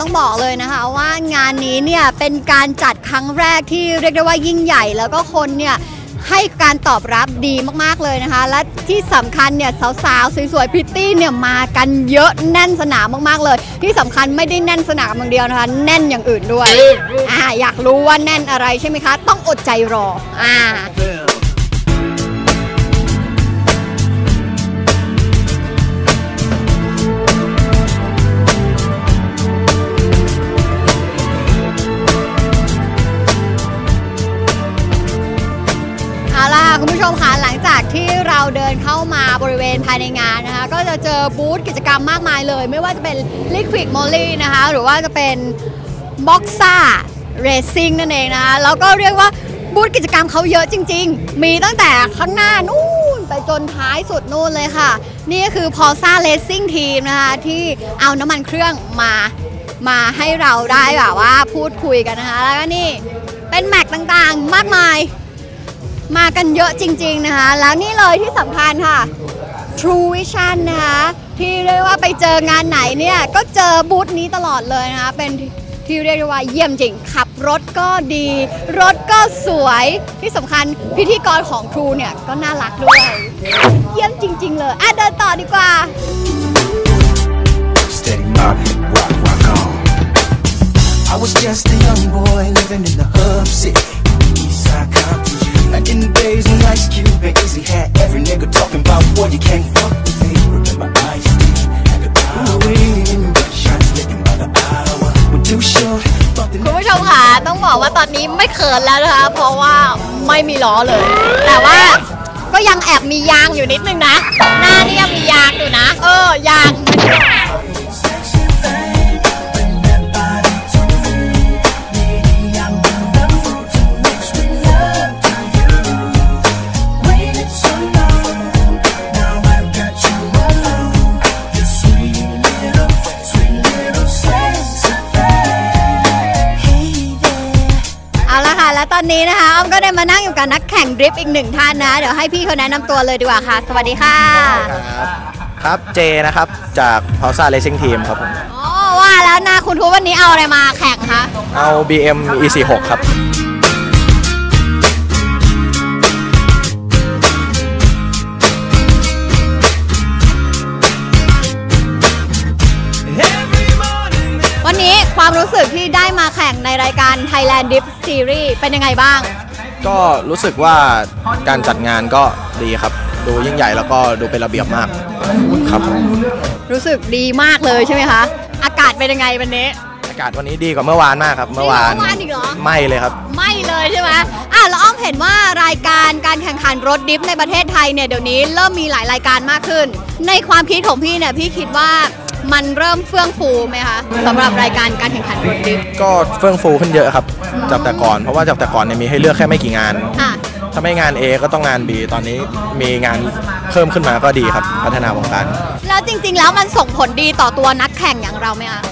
ต้องบอกเลยนะคะว่างานนี้เนี่ยเป็นการจัดครั้งแรกที่เรียกได้ว่ายิ่งใหญ่แล้วก็คนเนี่ยให้การตอบรับดีมากๆเลยนะคะ และที่สำคัญเนี่ยสาวๆสวยๆพิตตี้เนี่ยมากันเยอะแน่นสนามมากๆเลย ที่สำคัญไม่ได้แน่นสนามอย่างเดียวนะคะ แน่นอย่างอื่นด้วยอ่าอยากรู้ว่าแน่นอะไรใช่ไหมคะ ต้องอดใจรออ่าายในงานนะคะ ก็จะเจอบูธกิจกรรมมากมายเลย ไม่ว่าจะเป็น Liquid Molly นะคะ หรือว่าจะเป็น Boxa Racing นั่นเองนะคะ แล้วก็เรียกว่าบูธกิจกรรมเขาเยอะจริง ๆ มีตั้งแต่ข้างหน้านู่นไปจนท้ายสุดนู่นเลยค่ะ นี่ก็คือ p o r s a Racing Team นะคะ ที่เอาน้ำมันเครื่องมามาให้เราได้แบบว่าพูดคุยกันนะคะ แล้วก็นี่เป็นแม็กต่างๆ มากมาย มากันเยอะจริง ๆ นะคะ แล้วนี่เลยที่สำคัญค่ะ True Vision นะคะที่เรียกว่าไปเจองานไหนเนี่ยก็เจอบูธนี้ตลอดเลยนะคะเป็นที่เรียกได้ว่าเยี่ยมจริง ขับรถก็ดี รถก็สวยที่สำคัญพิธีกรของ True เนี่ยก็น่ารักด้วย เยี่ยมจริง ๆ เลย อะเดินต่อดีกว่า Steady mobbing, rock, rock on. I was just a young boy living in the hub city. Eastside Compton. Back in the days when Ice Cube and Easy had every nigga talking about boy you can't fuck with me. Remember Ice T had the power. Shots licking by the hour. We're too short. Fuck the คุณผู้ชมค่ะต้องบอกว่าตอนนี้ไม่เขินแล้วนะคะ เพราะว่าไม่มีล้อเลย แต่ว่าก็ยังแอบมียางอยู่นิดนึงนะ หน้านี่ยังมียางอยู่นะ เออยาง ตอนนี้นะคะอ้อมก็ได้มานั่งอยู่กับนักแข่งดริฟต์อีกหนึ่งท่านนะ เดี๋ยวให้พี่เขาแนะนำตัวเลยดีกว่าค่ะ สวัสดีค่ะครับครับเจนะครับจากพาวซ่าเลซิ่งทีมครับผมอ๋อว่าแล้วนะคุณทูวันนี้เอาอะไรมาแข่งคะเอา BM E46 ครับ Thailand Drift Series เป็นยังไงบ้าง ก็รู้สึกว่าการจัดงานก็ดีครับ ดูยิ่งใหญ่แล้วก็ดูเป็นระเบียบมากครับ รู้สึกดีมากเลยใช่ไหมคะ อากาศเป็นยังไงวันนี้ อากาศวันนี้ดีกว่าเมื่อวานมากครับ เมื่อวานเมื่อวานอีกเหรอ ไม่เลยครับ ไม่เลยใช่ไหมอะแล้วอ้อมเห็นว่ารายการการแข่งขันรถดิฟในประเทศไทยเนี่ยเดี๋ยวนี้เริ่มมีหลายรายการมากขึ้น ในความคิดของพี่เนี่ยพี่คิดว่า มันเริ่มเฟื่องฟูไหมคะสำหรับรายการการแข่งขันรถดิฟก็เฟื่องฟูขึ้นเยอะครับจากแต่ก่อนเพราะว่าจากแต่ก่อนเนี่ยมีให้เลือกแค่ไม่กี่งานอะ ถ้าไม่งาน A ก็ต้องงาน B ตอนนี้มีงานเพิ่มขึ้นมาก็ดีครับ พัฒนาวงการ แล้วจริง ๆ แล้วมันส่งผลดีต่อตัวนักแข่งอย่างเราไหมคะ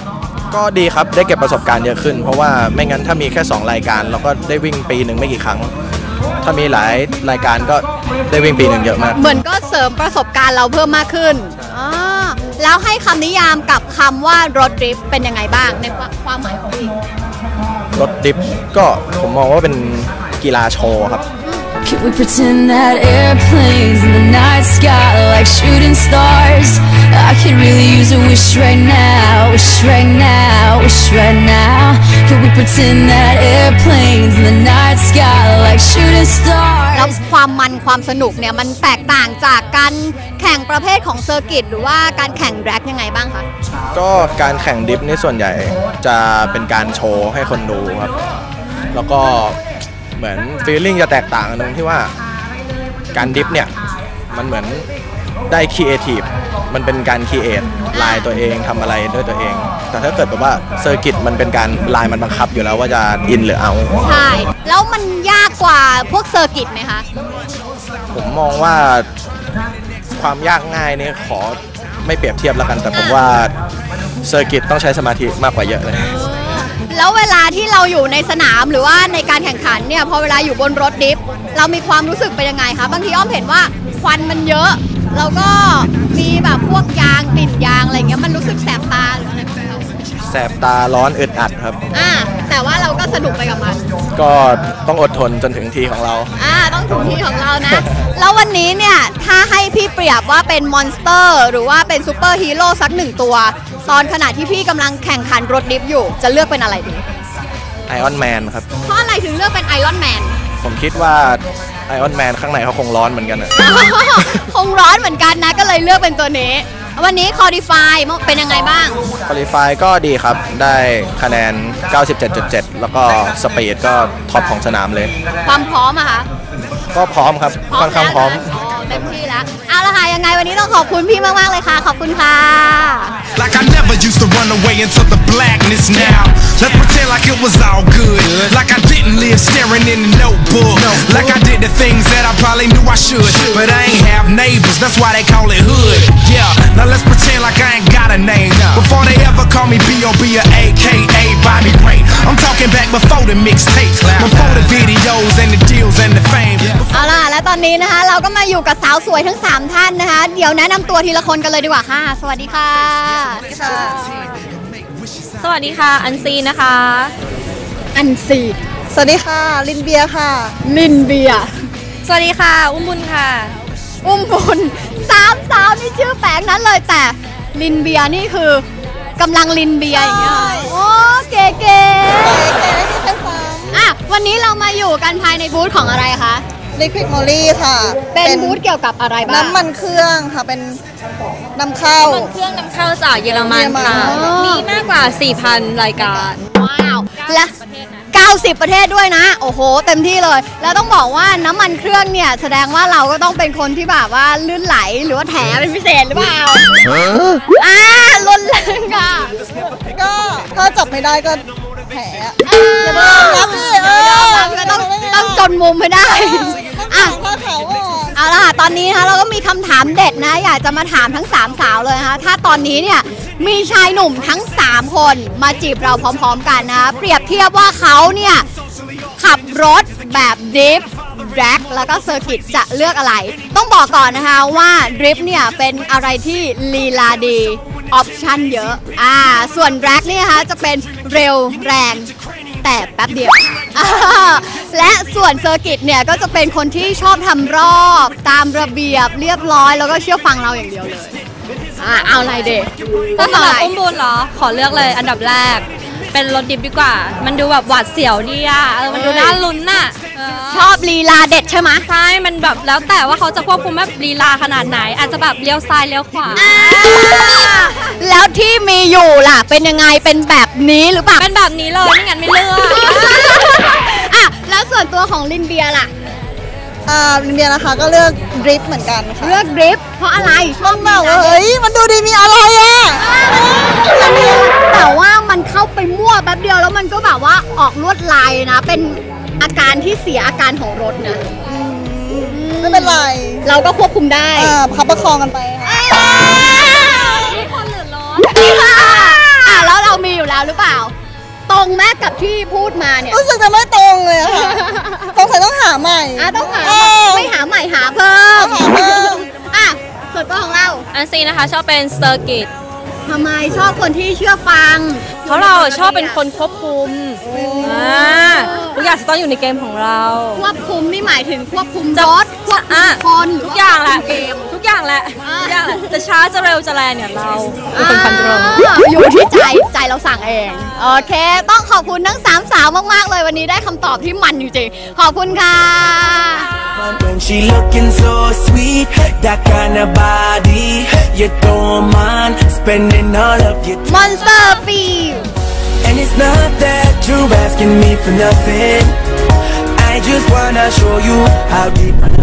ก็ดีครับได้เก็บประสบการณ์เยอะขึ้น เพราะว่าไม่งั้นถ้ามีแค่ 2 รายการ เราก็ได้วิ่งปีหนึ่งไม่กี่ครั้ง ถ้ามีหลายรายการก็ได้วิ่งปีหนึ่งเยอะมาก เหมือนก็เสริมประสบการณ์เราเพิ่มมากขึ้นอ่า แล้วให้คำนิยามกับคำว่ารถดริฟต์เป็นยังไงบ้างในความหมายของพี่รถดิฟก็ผมมองว่าเป็นกีฬาโชว์ครับ Can we pretend that airplanes in the night sky are like shooting stars? I could really use a wish right now, wish right now, wish right now. Can we pretend that airplanes in the night sky are like shooting แล้ว stars? ความมันความสนุกเนี่ยมันแตกต่างจากการแข่งประเภทของ circuit หรือว่าการแข่ง drag ยังไงบ้างคะ ก็การแข่ง drift นี่ส่วนใหญ่จะเป็นการโชว์ให้คนดูครับ แล้วก็เหมือน feeling จะแตกต่างกันตรงที่ว่าการ drift เนี่ยมันเหมือน ได้ครีเอทีฟมันเป็นการ create ลายตัวเองทำอะไรด้วยตัวเอง แต่ถ้าเกิดแบบว่า circuit มันเป็นการลายมันบังคับอยู่แล้วว่าจะin หรือ outใช่ แล้วมันยากกว่าพวก circuit ไหมคะ ผมมองว่าความยากง่ายนี่ขอไม่เปรียบเทียบแล้วกัน แต่ผมว่า circuit ต้องใช้สมาธิมากกว่าเยอะเลยแล้วเวลาที่เราอยู่ในสนามหรือว่าในการแข่งขันเนี่ยพอเวลาอยู่บนรถ drift เรามีความรู้สึกเป็นยังไงคะบางทีอ้อมเห็นว่าควันมันเยอะ แล้วก็มีแบบพวกยางกลิ่นยางอะไรเงี้ยมันรู้สึกแสบตาหรืออะไรไหมคะ แสบตาร้อนอึดอัดครับ อ่าแต่ว่าเราก็สนุกไปกับมัน ก็ต้องอดทนจนถึงทีของเรา อ่าต้องถึงทีของเรานะ แล้ววันนี้เนี่ยถ้าให้พี่เปรียบว่าเป็น monster หรือว่าเป็นซูเปอร์ฮีโร่สักหนึ่งตัวตอนขณะที่พี่กำลังแข่งขันรถ drift อยู่ จะเลือกเป็นอะไรดีไอรอนแมนครับ เพราะอะไรถึงเลือกเป็นไอรอนแมน ผมคิดว่าไอรอนแมนข้างในเขาคงร้อนเหมือนกันอะ คง ร้อนเหมือนกันนะ ก็เลยเลือกเป็นตัวนี้ วันนี้คอ d ดิฟายเป็นยังไงบ้าง qualify ก็ดีครับ ได้คะแนน 97.7 แล้วก็ speed ก็ top ของสนามเลย ความพร้อมอะคะก็พร้อมครับค่อนข้างพร้อม แล้วนะเต็มที่แล้วเอาละค่ะยังไงวันนี้ต้องขอบคุณพี่มากๆเลยค่ะ ขอบคุณค่ะ way into the blackness now. Let's pretend like it was all good. Like I didn't live staring in the notebook. Like I did the things that I probably knew I should. But I ain't have neighbors, that's why they call it hood. Yeah, now let's pretend like I ain't got a name. Before they ever call me B.O.B. or AKA Bobby Ray. I'm talking back before the mixtapes, before the videos and the deals and the fame. เอาล่ะและตอนนี้นะคะ เราก็มาอยู่กับสาวสวยทั้ง 3 อันซีนะคะ อันซีสวัสดีค่ะ ลินเบียร์ค่ะ ลินเบียร์สวัสดีค่ะ อุ้มบุญค่ะ อุ้มบุญสามสาวนี่ชื่อแปลกนั้นเลยแต่ลินเบียร์นี่คือกำลังรินเบียร์อย่างเงี้ยเหรอโอ้เก๋เก๋อะวันนี้เรามาอยู่กันภายในบูธของอะไรคะ Liqui Moly ค่ะเป็นบูธเกี่ยวกับอะไรบ้างน้ำมันเครื่องค่ะ เป็นนำเข้า เครื่องนำเข้าจากเยอรมันค่ะอ๋อมีมากกว่า 4,000 รายการ ว้าวและ90 ประเทศด้วยนะ โอ้โห เต็มที่เลย แล้วต้องบอกว่าน้ำมันเครื่องเนี่ย แสดงว่าเราก็ต้องเป็นคนที่แบบว่าลื่นไหลหรือว่าแถเป็นพิเศษหรือเปล่าอ่าล้นแรงค่ะ ก็ถ้าจับไม่ได้ก็แผล อย่าเพิ่งรับสิเออ ต้องต้องจนมุมให้ได้ อะเอาล่ะตอนนี้นะคะเราก็มีคำถามเด็ดนะ อยากจะมาถามทั้ง3สาวเลยนะคะถ้าตอนนี้เนี่ยมีชายหนุ่มทั้ง3คนมาจีบเราพร้อม ๆ กันนะ เปรียบเทียบว่าเขาเนี่ยขับรถแบบ drift drag แล้วก็ circuit จะเลือกอะไร ต้องบอกก่อนนะคะว่า drift เนี่ยเป็นอะไรที่ลีลาดี option เยอะ อ่า ส่วน drag เนี่ยนะคะจะเป็นเร็วแรงแต่แป๊บเดียว และส่วน circuit เนี่ยก็จะเป็นคนที่ชอบทำรอบ ตามระเบียบเรียบร้อยแล้วก็เชื่อฟังเราอย่างเดียวเลยอ่าเอาอะไรเด็กถ้าสำหรับอุ้มบุญเหรอ ขอเลือกเลยอันดับแรก เป็นรถดิฟดีกว่า มันดูแบบหวาดเสียวดีอะเออมันดูน่าลุ้นน่ะเออชอบลีลาเด็ดใช่ไหมใช่ มันแบบแล้วแต่ว่าเขาจะควบคุมแบบลีลาขนาดไหน อาจจะแบบเลี้ยวซ้ายเลี้ยวขวา แล้วที่มีอยู่ล่ะ เป็นยังไงเป็นแบบนี้หรือเปล่า เป็นแบบนี้เลยไม่งั้นไม่เลือกอะแล้ว ส่วนตัวของลินเบียล่ะ อ่าลินเบียร์นะคะก็เลือกดริฟต์เหมือนกันค่ะเลือกดริฟต์เพราะอะไรชอบแบบว่าเฮ้ยมันดูดีมีอะไรอะแต่ว่ามันเข้าไปมั่วแป๊บเดียวแล้วมันก็แบบว่าออกลวดลายนะ เป็นอาการที่เสียอาการของรถนะไม่เป็นไร เราก็ควบคุมได้อ่าพับประคองกันไปค่ะ หาใหม่อะต้องหาเออไม่หาใหม่หาเพิ่มหาเพิ่มอะส่วนตัวของเราอันซีนะคะชอบเป็น circuit ทำไมชอบคนที่เชื่อฟัง เพราะเราชอบเป็นคนควบคุมอ่าทุก อย่างจะต้องอยู่ในเกมของเราควบคุมนี่หมายถึงควบคุมจะรถควบคุมคนอะหรือทุกอย่างแหละเกมทุกอย่างแหละอ่าทุกอย่างแหละจะช้าจะเร็วจะแรงเนี่ยเราเป็นคน control อ่าอยู่ที่ใจใจเราสั่งเองโอเค ต้องขอบคุณทั้งสามสาวมากๆเลยวันนี้ได้คำตอบที่มันจริงๆขอบคุณค่ะ When she looking so sweet, that kind of body, you don't mind spending all of your time. Monster Feel And it's not that you're asking me for nothing. I just wanna show you how deep I